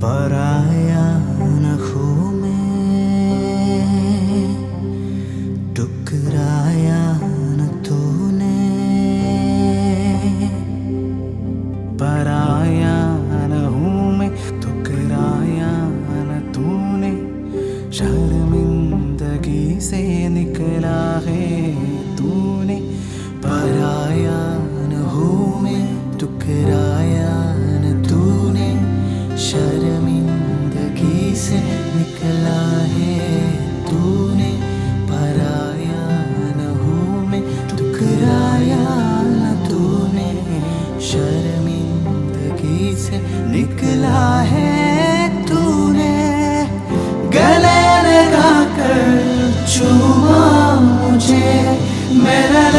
but I न तूने शर्मिंदगी से निकला है तूने। गले लगा कर चूमा मुझे मेरा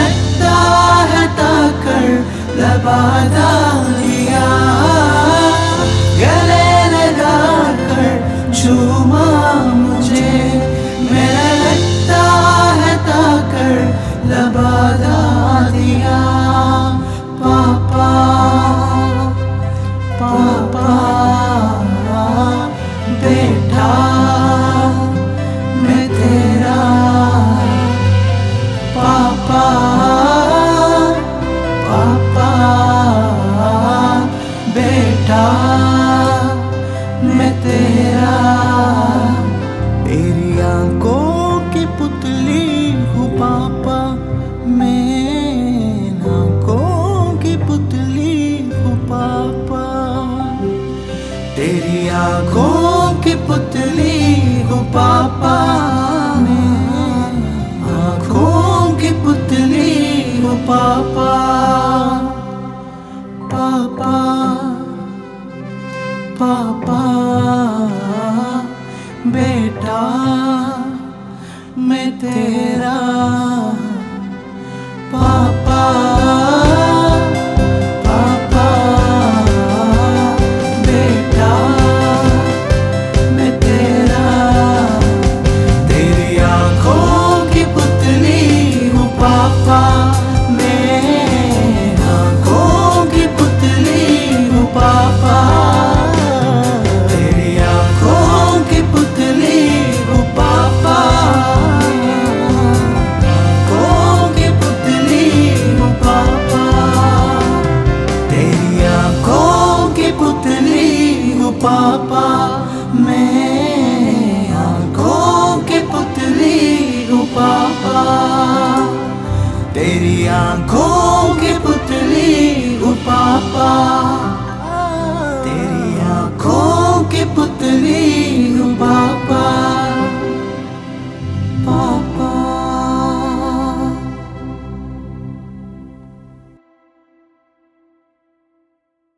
तेरी आँखों की पुतली हूँ पापा आँखों की पुतली हूँ पापा। पापा। पापा। बेटा, मैं तेरा पापा मैं आँखों के पुतली हूँ पापा। तेरी आँखों के पुतली हूँ